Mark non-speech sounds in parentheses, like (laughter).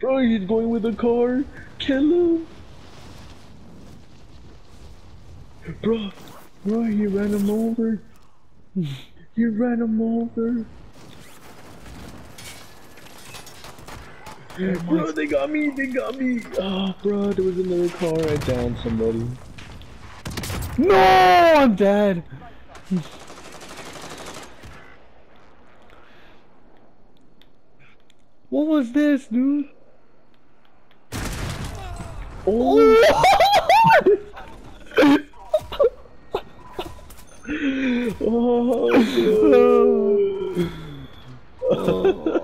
Bro, he's going with the car. Kill him. Bro, bro, he ran him over. He ran him over. Bro, they got me, they got me. Oh, bro, there was another car. I downed somebody. No, I'm dead. what was this, dude? Oh. (laughs) oh, (laughs) oh.